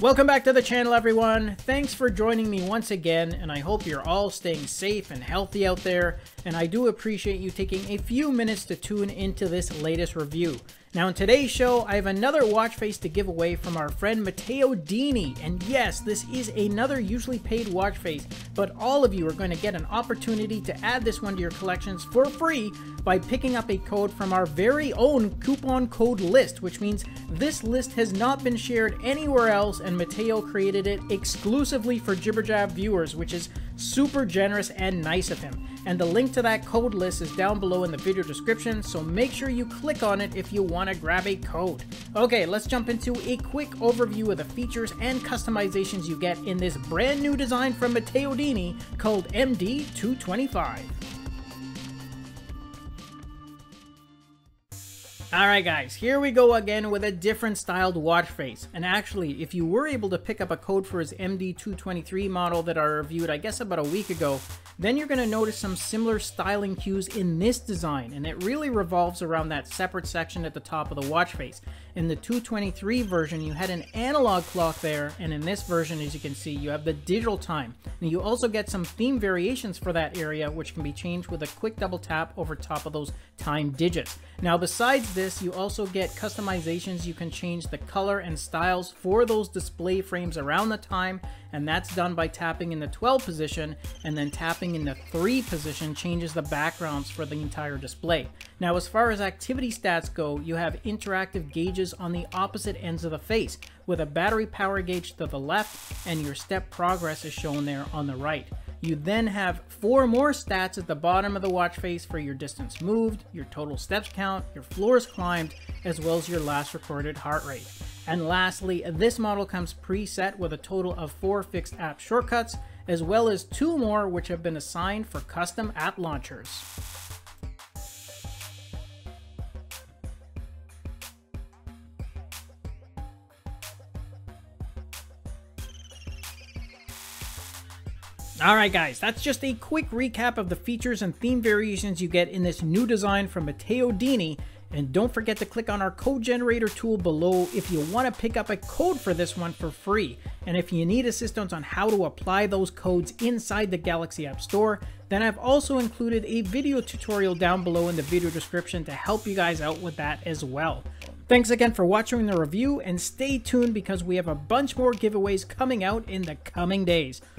Welcome back to the channel everyone. Thanks for joining me once again and I hope you're all staying safe and healthy out there and I do appreciate you taking a few minutes to tune into this latest review. Now in today's show, I have another watch face to give away from our friend Matteo Dini. And yes, this is another usually paid watch face, but all of you are going to get an opportunity to add this one to your collections for free by picking up a code from our very own coupon code list, which means this list has not been shared anywhere else and Matteo created it exclusively for Jibberjab viewers, which is super generous and nice of him. And the link to that code list is down below in the video description, so make sure you click on it if you want to grab a code. Okay, let's jump into a quick overview of the features and customizations you get in this brand new design from Matteo Dini called MD225. Alright guys, here we go again with a different styled watch face. And actually, if you were able to pick up a code for his MD223 model that I reviewed I guess about a week ago, then you're going to notice some similar styling cues in this design, and it really revolves around that separate section at the top of the watch face. In the 223 version, you had an analog clock there, and in this version, as you can see, you have the digital time. And you also get some theme variations for that area, which can be changed with a quick double tap over top of those time digits. Now, besides this, you also get customizations. You can change the color and styles for those display frames around the time, and that's done by tapping in the 12 position, and then tapping in the 3 position changes the backgrounds for the entire display. Now, as far as activity stats go, you have interactive gauges on the opposite ends of the face, with a battery power gauge to the left and your step progress is shown there on the right. You then have four more stats at the bottom of the watch face for your distance moved, your total steps count, your floors climbed, as well as your last recorded heart rate. And lastly, this model comes preset with a total of four fixed app shortcuts, as well as two more which have been assigned for custom app launchers. Alright guys, that's just a quick recap of the features and theme variations you get in this new design from Matteo Dini, and don't forget to click on our code generator tool below if you want to pick up a code for this one for free. And if you need assistance on how to apply those codes inside the Galaxy App Store, then I've also included a video tutorial down below in the video description to help you guys out with that as well. Thanks again for watching the review and stay tuned because we have a bunch more giveaways coming out in the coming days.